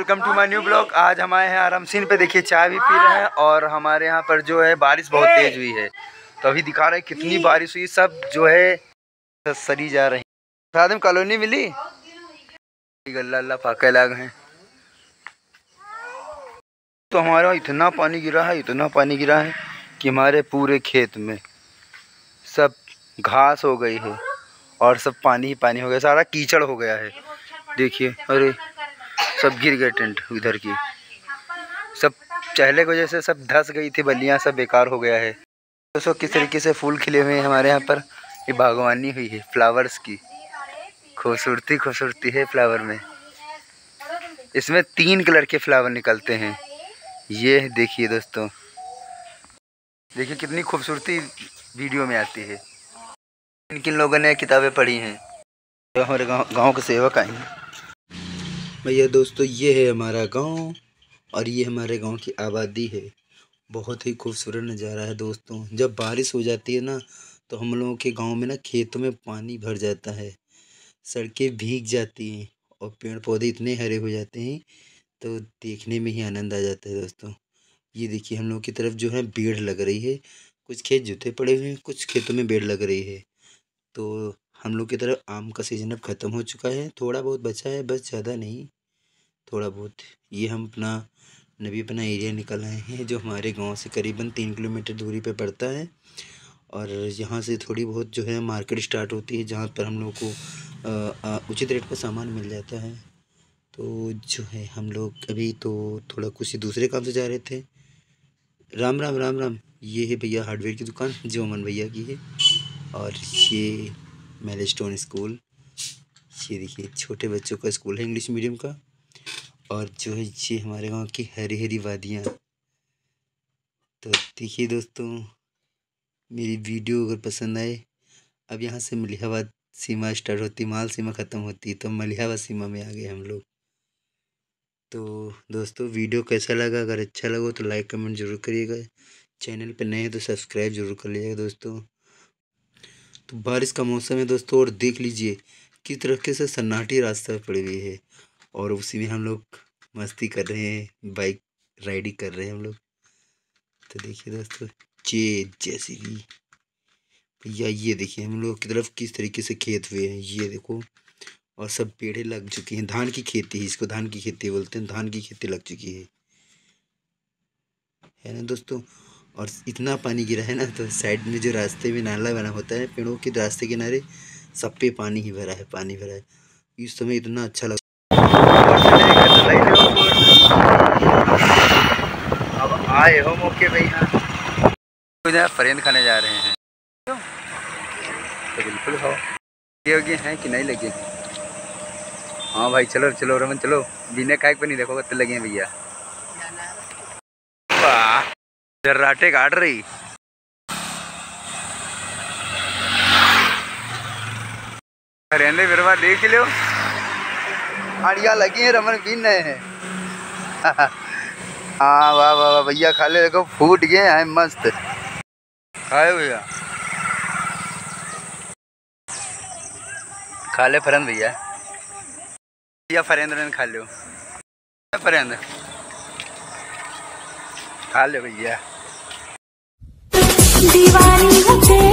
Welcome to my new blog. आज हम आए हैं आरामसीन पे। देखिए चाय भी पी रहे हैं और हमारे यहाँ पर जो है बारिश बहुत तेज हुई है। तो अभी दिखा रहे हैं कितनी बारिश हुई। सब जो है सरी जा रही में कॉलोनी मिली? गल्ला अल्लाह पाके लाग हैं। तो हमारे वहाँ इतना पानी गिरा है इतना पानी गिरा है कि हमारे पूरे खेत में सब घास हो गई है और सब पानी ही पानी हो गया सारा कीचड़ हो गया है। देखिए अरे सब गिर गए टेंट उधर की। सब चहले की वजह से सब धस गई थी, बल्लियाँ सब बेकार हो गया है। दोस्तों, किस तरीके से फूल खिले हुए हैं हमारे यहाँ पर, ये बागवानी हुई है, फ्लावर्स की। खूबसूरती खूबसूरती है फ्लावर में। इसमें तीन कलर के फ्लावर निकलते हैं। ये देखिए दोस्तों। देखिए कितनी खूबसूरती वीडियो में आती है। किन किन लोगों ने किताबें पढ़ी हैं। तो हमारे गाँव गाँव के सेवक आए हैं भैया दोस्तों, ये है हमारा गाँव और ये हमारे गाँव की आबादी है। बहुत ही खूबसूरत नज़ारा है दोस्तों। जब बारिश हो जाती है ना तो हम लोगों के गाँव में ना खेतों में पानी भर जाता है। सड़कें भीग जाती हैं और पेड़ पौधे इतने हरे हो जाते हैं तो देखने में ही आनंद आ जाता है दोस्तों। ये देखिए, हम लोग की तरफ़ जो है बेड़ लग रही है। कुछ खेत जूते पड़े हुए हैं, कुछ खेतों में बेड़ लग रही है। तो हम लोग की तरफ़ आम का सीज़न अब ख़त्म हो चुका है। थोड़ा बहुत बचा है, बस ज़्यादा नहीं, थोड़ा बहुत। ये हम अपना नबी अपना एरिया निकल आए हैं, जो हमारे गाँव से करीबन तीन किलोमीटर दूरी पे पड़ता है। और यहाँ से थोड़ी बहुत जो है मार्केट स्टार्ट होती है, जहाँ पर हम लोग को उचित रेट पर सामान मिल जाता है। तो जो है हम लोग अभी तो थोड़ा कुछ दूसरे काम से जा रहे थे। राम राम राम राम, ये है भैया हार्डवेयर की दुकान, जो अमन भैया की है। और ये मेल स्टोन स्कूल ये देखिए, छोटे बच्चों का स्कूल है इंग्लिश मीडियम का। और जो है ये हमारे गाँव की हरी हरी वादियाँ। तो देखिए दोस्तों, मेरी वीडियो अगर पसंद आए, अब यहाँ से मलिहाबाद सीमा स्टार्ट होती, माल सीमा ख़त्म होती तो मलिहाबाद सीमा में आ गए हम लोग। तो दोस्तों वीडियो कैसा लगा? अगर अच्छा लगा तो लाइक कमेंट ज़रूर करिएगा। चैनल पर नए हैं तो सब्सक्राइब ज़रूर कर लीजिएगा दोस्तों। तो बारिश का मौसम है दोस्तों, और देख लीजिए किस तरीके से सन्नाटी रास्ता पड़ी हुई है। और उसी में हम लोग मस्ती कर रहे हैं, बाइक राइडिंग कर रहे हैं हम लोग। तो देखिए दोस्तों जे जैसी भी भैया, ये देखिए हम लोग की तरफ़ किस तरीके से खेत हुए हैं। ये देखो, और सब पेड़े लग चुकी हैं। धान की खेती है इसको, धान की खेती बोलते हैं, धान की खेती लग चुकी है। है ना दोस्तों? और इतना पानी गिरा है ना तो साइड में जो रास्ते में नाला बना होता है पेड़ों के रास्ते किनारे सब पे पानी ही भरा है पानी भरा है। इस समय इतना अच्छा लगा अब आए हो मौके भैया फरेंद खाने जा रहे हैं। तो बिल्कुल हो। लगे हैं कि नहीं लगे? हाँ भाई चलो चलो रमन चलो। बिना खाए पर नहीं देखो कितने लगे हैं भैया वाह जर्राटे काट रही। रहने बिरवा देख लो हाड़िया लगी है रमन पीन रहे हैं। हाँ वाह वाह वाह भैया खा ले देखो फूट गए हैं मस्त। खाए भैया खा ले फरंद भैया। भैया फरेंद्र खा लो फरेंद्र खा ले भैया। दीवानी हूँ तेरी तू अपना बना